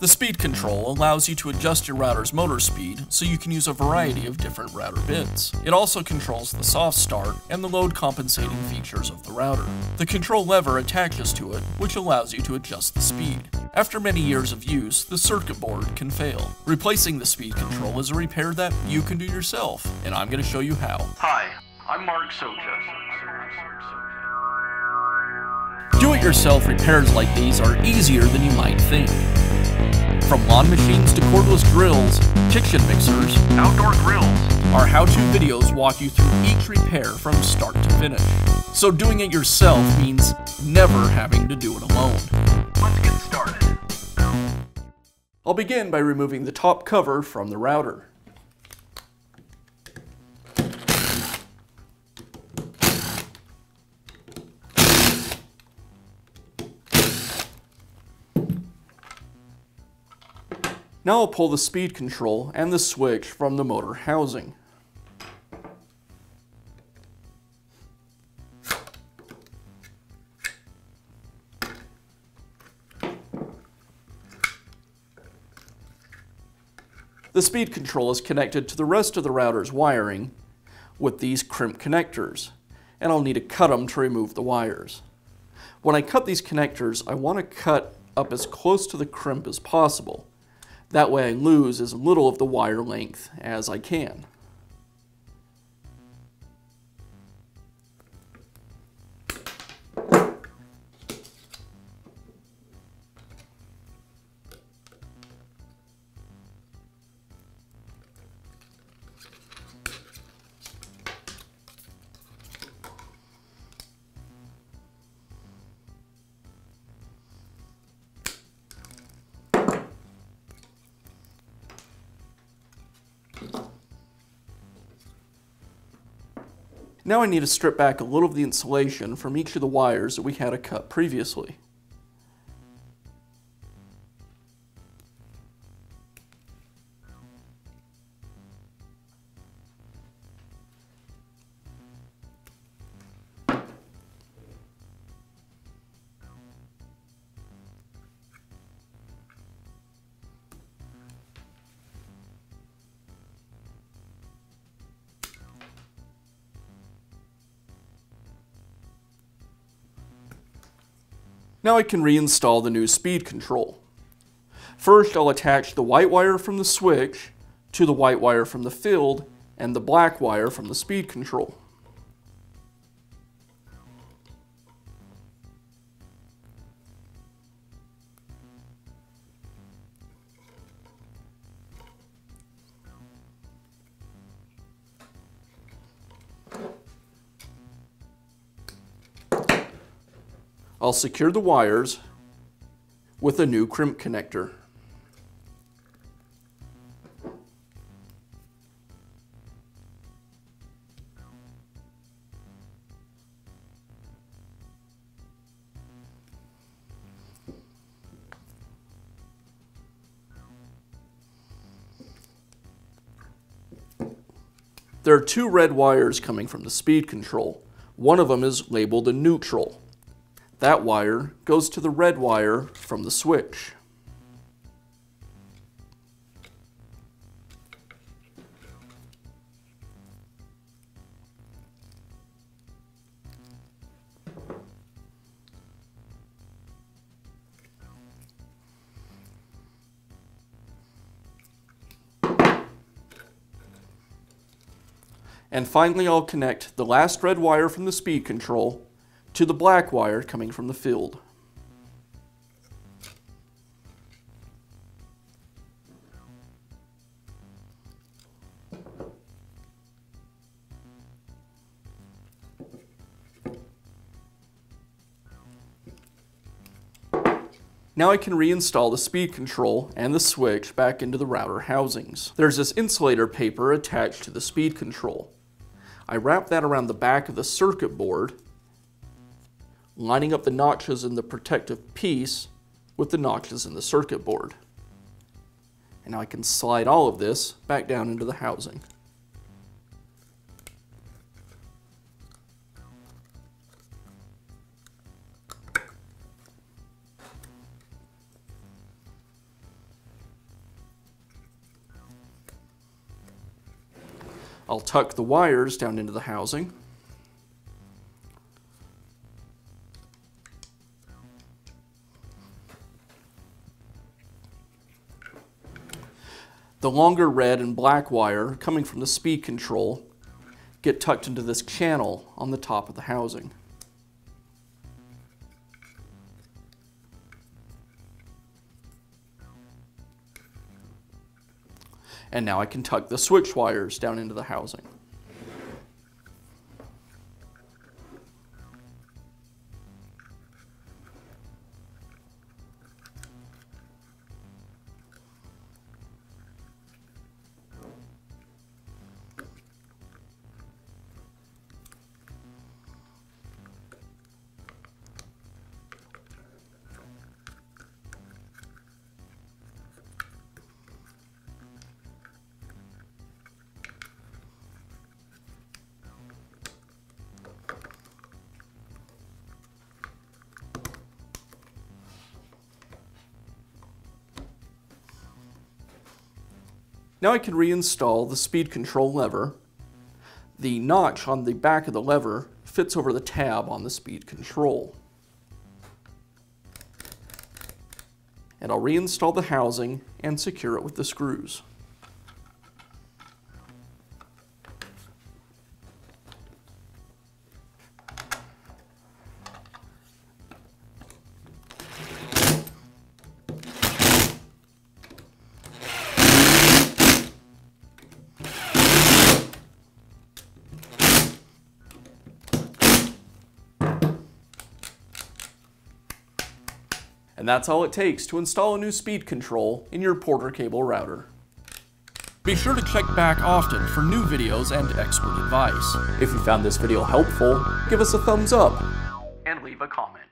The speed control allows you to adjust your router's motor speed so you can use a variety of different router bits. It also controls the soft start and the load compensating features of the router. The control lever attaches to it, which allows you to adjust the speed. After many years of use, the circuit board can fail. Replacing the speed control is a repair that you can do yourself, and I'm going to show you how. Hi, I'm Mark Socha. Do-it-yourself repairs like these are easier than you might think. From lawn machines to cordless drills, kitchen mixers, Outdoor grills. our how-to videos walk you through each repair from start to finish. So doing it yourself means never having to do it alone. Let's get started. I'll begin by removing the top cover from the router. Now I'll pull the speed control and the switch from the motor housing. The speed control is connected to the rest of the router's wiring with these crimp connectors, and I'll need to cut them to remove the wires. When I cut these connectors, I want to cut up as close to the crimp as possible. That way I lose as little of the wire length as I can. Now I need to strip back a little of the insulation from each of the wires that we had to cut previously. Now I can reinstall the new speed control. First, I'll attach the white wire from the switch to the white wire from the field and the black wire from the speed control. I'll secure the wires with a new crimp connector. There are two red wires coming from the speed control. One of them is labeled a neutral. That wire goes to the red wire from the switch. And finally, I'll connect the last red wire from the speed control to the black wire coming from the field. Now I can reinstall the speed control and the switch back into the router housings. There's this insulator paper attached to the speed control. I wrap that around the back of the circuit board lining up the notches in the protective piece with the notches in the circuit board. And now I can slide all of this back down into the housing. I'll tuck the wires down into the housing. The longer red and black wire coming from the speed control get tucked into this channel on the top of the housing. And now I can tuck the switch wires down into the housing. Now I can reinstall the speed control lever. The notch on the back of the lever fits over the tab on the speed control. And I'll reinstall the housing and secure it with the screws. And that's all it takes to install a new speed control in your Porter cable router. Be sure to check back often for new videos and expert advice. If you found this video helpful, give us a thumbs up. And leave a comment.